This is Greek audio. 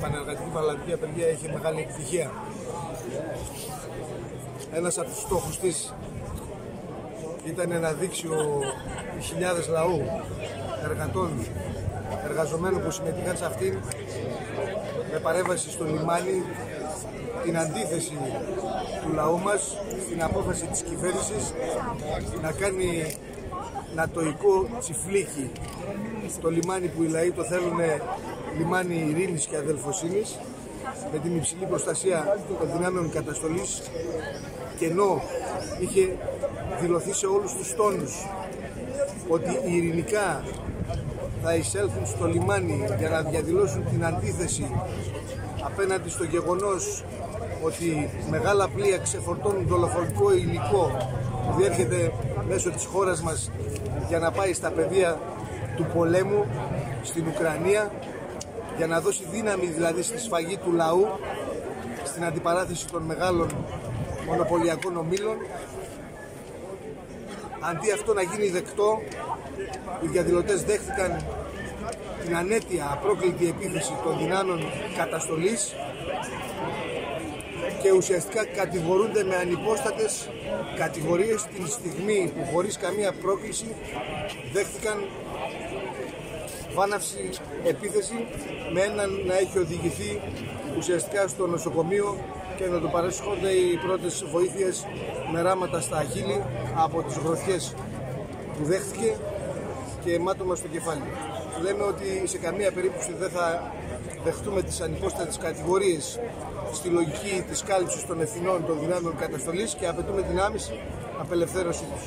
πανεργατική παραλαβική απεργία έχει μεγάλη επιτυχία. Ένας από τους στόχους της ήταν να δείξει ο, οι χιλιάδες λαού, εργατών, εργαζομένων που συμμετείχαν σε αυτήν με παρέμβαση στο λιμάνι την αντίθεση του λαού μας στην απόφαση της κυβέρνησης να κάνει νατοϊκό τσιφλίκι στο λιμάνι που οι λαοί το θέλουν λιμάνι ειρήνης και αδελφοσύνης με την υψηλή προστασία των δυνάμεων καταστολής και ενώ είχε δηλωθεί σε όλους τους τόνους ότι ειρηνικά θα εισέλθουν στο λιμάνι για να διαδηλώσουν την αντίθεση απέναντι στο γεγονός ότι μεγάλα πλοία ξεφορτώνουν δολοφονικό υλικό που διέρχεται μέσω της χώρας μας για να πάει στα πεδία του πολέμου στην Ουκρανία για να δώσει δύναμη δηλαδή στη σφαγή του λαού στην αντιπαράθεση των μεγάλων μονοπωλιακών ομίλων. Αντί αυτό να γίνει δεκτό οι διαδηλωτές δέχτηκαν την ανέτεια απρόκλητη επίθεση των δυνάμεων καταστολής και ουσιαστικά κατηγορούνται με ανυπόστατες κατηγορίες την στιγμή που χωρίς καμία πρόκληση δέχτηκαν βάναυση επίθεση με έναν να έχει οδηγηθεί ουσιαστικά στο νοσοκομείο και να του παρέσχονται οι πρώτες βοήθειες με ράματα στα αχίλη από τις γροθιές που δέχτηκε και αιμάτωμα στο κεφάλι. Λέμε ότι σε καμία περίπτωση δεν θα δεχτούμε τις ανυπόστατες κατηγορίες στη λογική της κάλυψης των ευθυνών των δυνάμεων καταστολής και απαιτούμε την άμεση απελευθέρωσή τους.